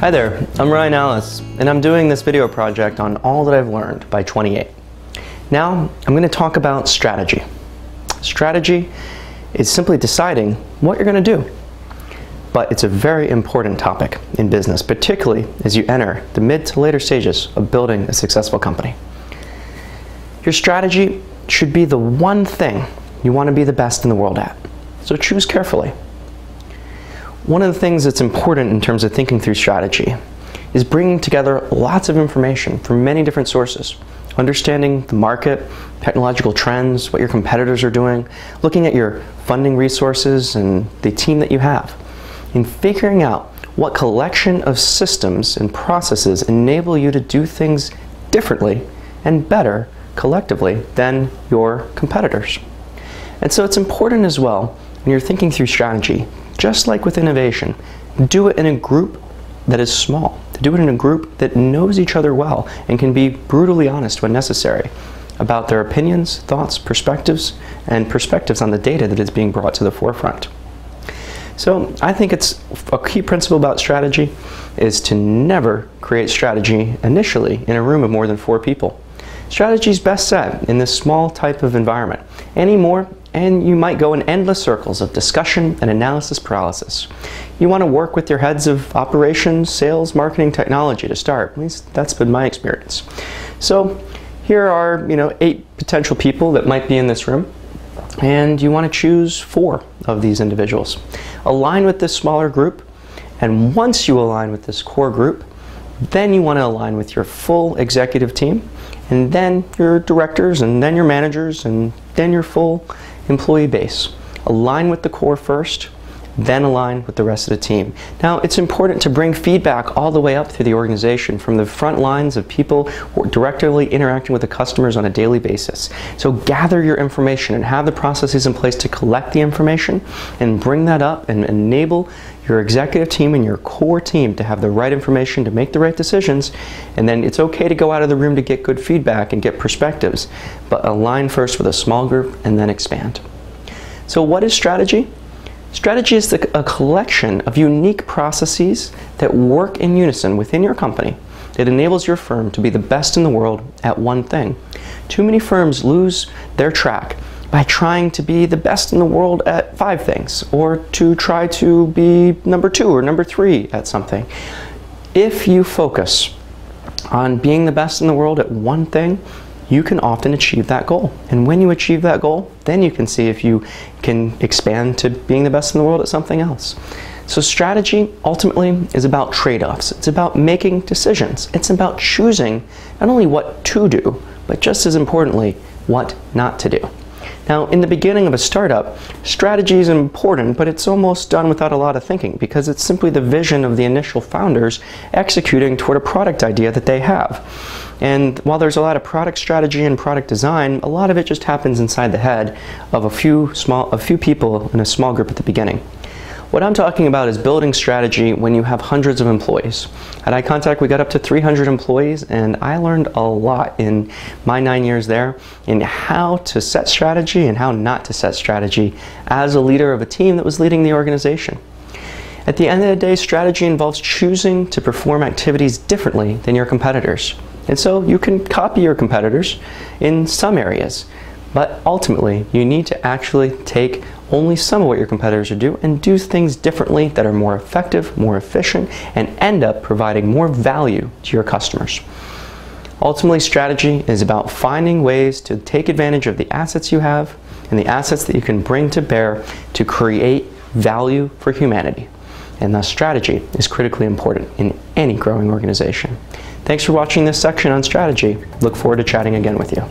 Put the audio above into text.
Hi there, I'm Ryan Allis, and I'm doing this video project on all that I've learned by 28. Now, I'm going to talk about strategy. Strategy is simply deciding what you're going to do. But it's a very important topic in business, particularly as you enter the mid to later stages of building a successful company. Your strategy should be the one thing you want to be the best in the world at. So choose carefully. One of the things that's important in terms of thinking through strategy is bringing together lots of information from many different sources, understanding the market, technological trends, what your competitors are doing, looking at your funding resources and the team that you have, and figuring out what collection of systems and processes enable you to do things differently and better collectively than your competitors. And so it's important as well when you're thinking through strategy just like with innovation, do it in a group that is small. Do it in a group that knows each other well and can be brutally honest when necessary about their opinions, thoughts, perspectives, and perspectives on the data that is being brought to the forefront. So I think it's a key principle about strategy is to never create strategy initially in a room of more than four people. Strategy is best set in this small type of environment. Any more and you might go in endless circles of discussion and analysis paralysis. You want to work with your heads of operations, sales, marketing, technology to start. At least that's been my experience. So here are, you know, eight potential people that might be in this room and you want to choose four of these individuals. Align with this smaller group and once you align with this core group, then you want to align with your full executive team and then your directors and then your managers and then your full employee base. Align with the core first, then align with the rest of the team. Now, it's important to bring feedback all the way up through the organization from the front lines of people directly interacting with the customers on a daily basis. So gather your information and have the processes in place to collect the information and bring that up and enable your executive team and your core team to have the right information to make the right decisions. And then it's okay to go out of the room to get good feedback and get perspectives, but align first with a small group and then expand. So what is strategy? Strategy is a collection of unique processes that work in unison within your company that enables your firm to be the best in the world at one thing. Too many firms lose their track by trying to be the best in the world at five things or to try to be number two or number three at something. If you focus on being the best in the world at one thing, you can often achieve that goal. And when you achieve that goal, then you can see if you can expand to being the best in the world at something else. So strategy ultimately is about trade-offs. It's about making decisions. It's about choosing not only what to do, but just as importantly, what not to do. Now, in the beginning of a startup, strategy is important, but it's almost done without a lot of thinking because it's simply the vision of the initial founders executing toward a product idea that they have. And while there's a lot of product strategy and product design, a lot of it just happens inside the head of a few small a few people in a small group at the beginning. What I'm talking about is building strategy when you have hundreds of employees. At iContact, we got up to 300 employees, and I learned a lot in my nine years there in how to set strategy and how not to set strategy as a leader of a team that was leading the organization. At the end of the day, strategy involves choosing to perform activities differently than your competitors. And so you can copy your competitors in some areas, but ultimately you need to actually take only some of what your competitors are doing and do things differently that are more effective, more efficient, and end up providing more value to your customers. Ultimately, strategy is about finding ways to take advantage of the assets you have and the assets that you can bring to bear to create value for humanity. And thus, strategy is critically important in any growing organization. Thanks for watching this section on strategy. Look forward to chatting again with you.